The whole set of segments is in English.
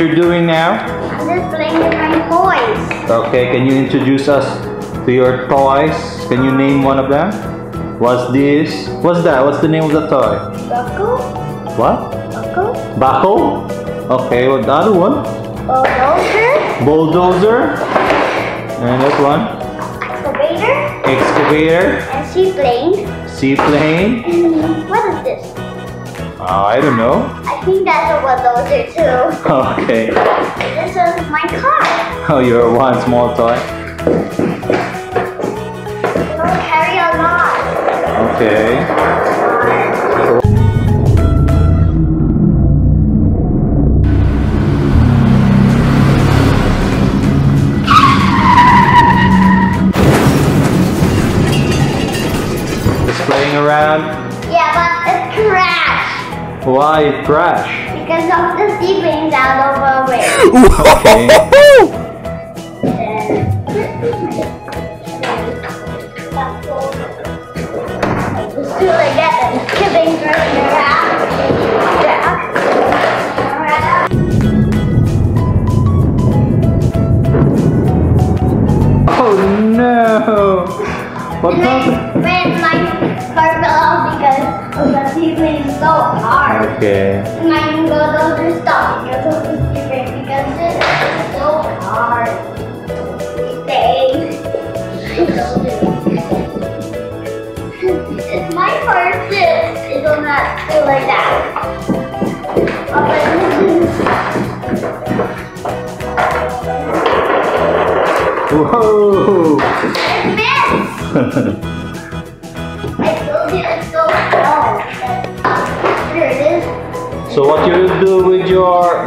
you're doing now? I'm just playing with my toys. Okay, can you introduce us to your toys? Can you name one of them? What's this? What's that? What's the name of the toy? Buckle. What? Buckle. Backhoe? Okay, what the other one? Bulldozer. Bulldozer. And that one? Excavator. Excavator. And seaplane. Seaplane. And what is this? Uh, I don't know. I think that's what those are too. Okay. This is my car. Oh, you're one small toy. It'll carry a lot. Okay. Why it crash? because of the seaplanes out of the way. Okay. It's my first sip. It will not feel like that. Oh, Whoa! but it missed. I told you it's so hard. Here it is. so what you will do with your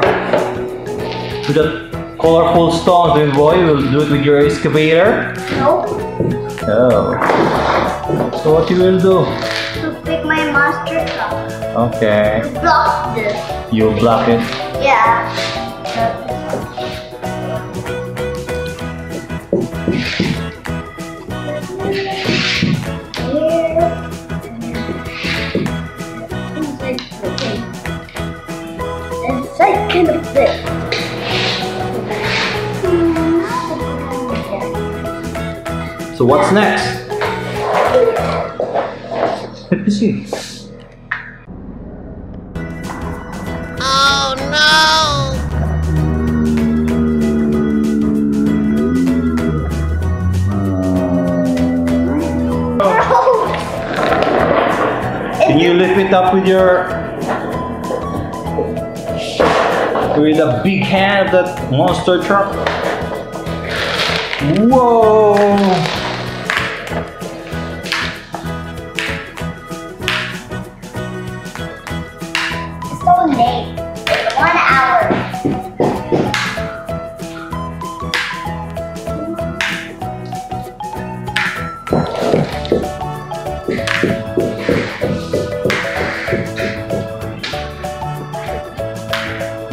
with the colorful stones, then boy, you will do it with your excavator. Nope. Oh. So what you will do? To pick my monster truck. Okay. To block this. You block it. Yeah. So what's next? Let me see. Can you lift it up with your with a big hand of that monster truck? Whoa! It's so one hour.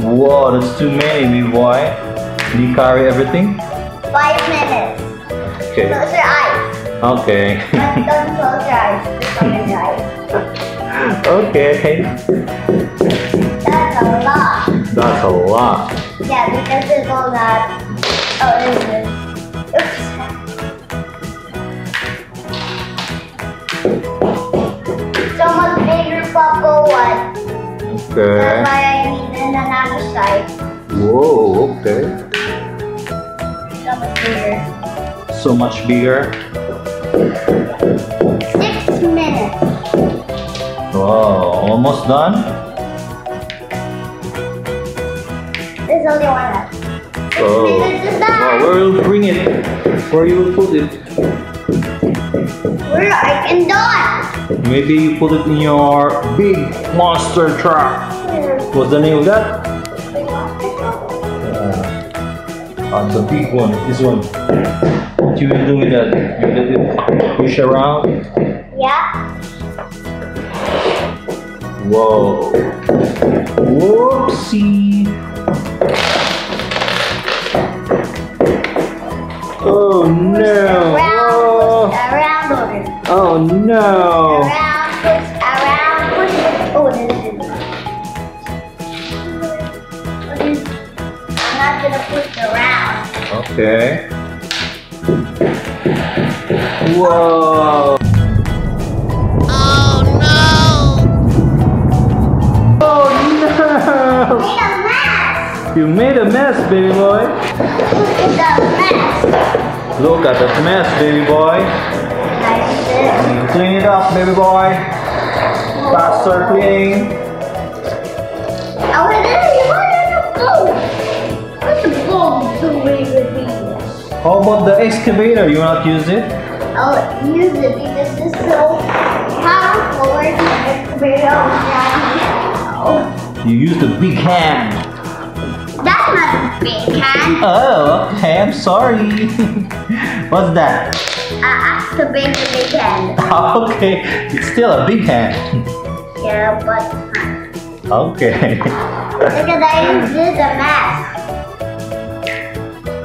Whoa, that's too many, big boy. Do you carry everything? Five minutes. Okay. Close your eyes. Okay. Don't don't close your eyes. Just open your eyes. okay. That's a lot. That's a lot. Yeah, because it's all that. Oh, it is. Oops. So much bigger bubble one. Okay. That's why I need another side. Whoa, okay. So much bigger. So much bigger. Six minutes. Wow, almost done? There's only one left. Six Oh. Wow, where will you bring it? Where you will put it? We're I can done. Maybe you put it in your big monster truck. What's the name of that? Uh, the big one, this one. What you will do with that? You let it push around? Yeah. Whoa. Whoopsie. no. Around, around Oh no. Around, push, around, push, I'm not gonna push around. Okay. Whoa. Oh no! Oh no! You made a mess, baby boy. It's a mess. Look at the mess, baby boy. Clean it up, baby boy. Faster cleaning. Oh, and then what are? What's the with these? How about the excavator? You not use it? I'll use it because it's so powerful. The excavator? Oh, You use the big hand. That's not a big can. Oh, okay. I'm sorry. What's that? I asked Uh, excavate the big can. Okay, it's still a big hand. Yeah, but Okay. because I did a mess.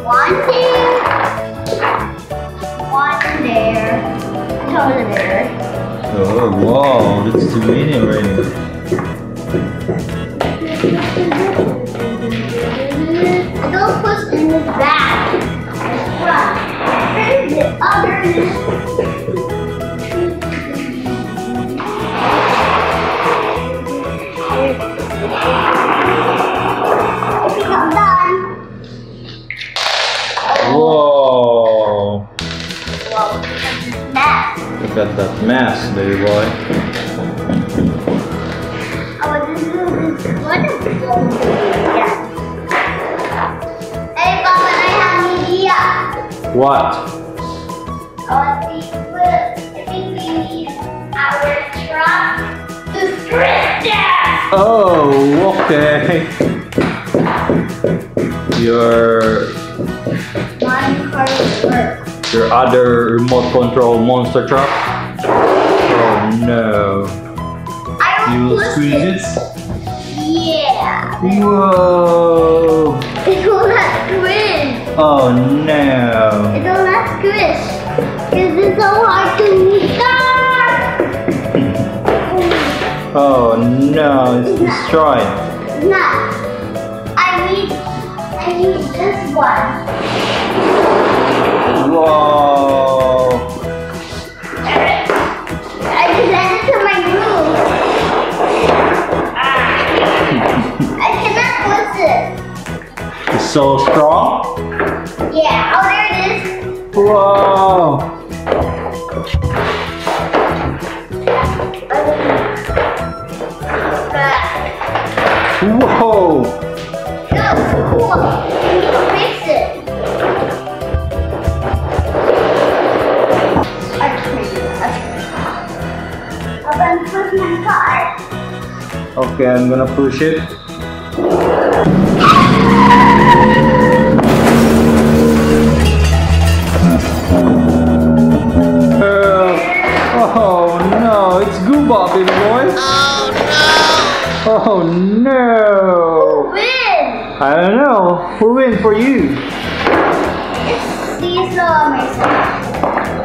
One there, one there, another there. Oh, wow, that's too many already. I don't push in the back. The front. Where's the other? I'm. Whoa! Look at that mess, baby boy. Oh, this is wonderful. Yeah. Hey, What? Oh, think we, I think we need our truck to. Oh, okay. Your One car work. your other remote control monster truck. Oh no! I You will will squeeze it. it. Yeah. Whoa! It will not squish. Oh no! It will not squish. Because it's so hard to start. Oh no! It's destroyed. Not. I need, I need this one. Whoa! I just added to my room. Ah. I cannot push it. It's so strong. Yeah, oh there it is. Whoa! Whoa! No, cool. We need to fix it. I'm gonna push my car. Okay, I'm gonna push it. I don't know. Who win for you? It's these.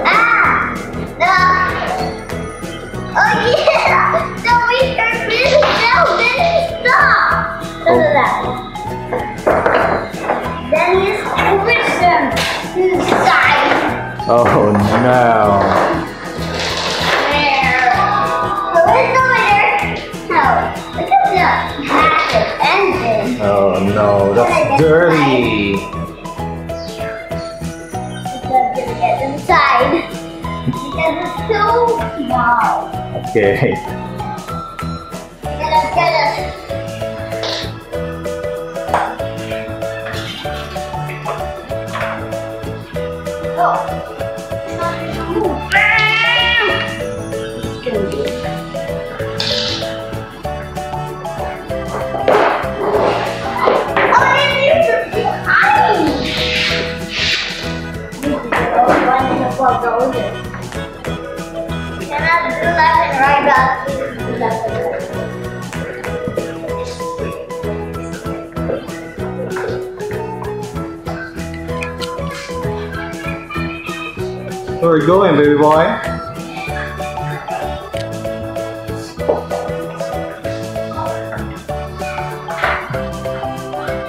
Ah! The Oh yeah! The weaker fish now then stop! Look at that. Then you squish them to the side. Oh no. Inside. Because it's so small. Okay. Get us, get us. Oh. Are going, baby boy?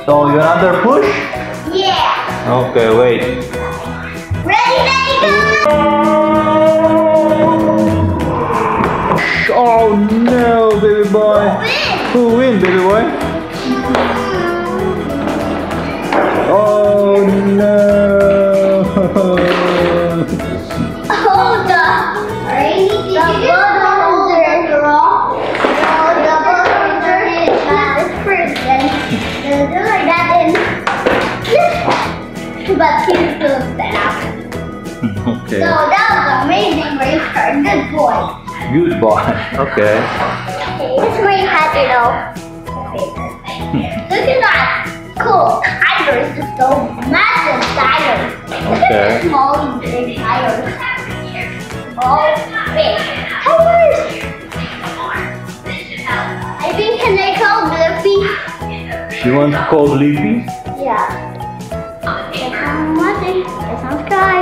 So you another push? Yeah. Okay, wait. Ready, ready, go! Oh no, baby boy. Win! Who win, baby boy? Hmm. Oh no. Good boy. Okay. Okay, this race has it all. Look at that. Cool. Tires. Just so massive tires. Look Okay. at the small big tires. Small big tires. I think can they call Blippi? You want to call Leafy? Yeah. Guess I'm watching. Guess I'm subscribed.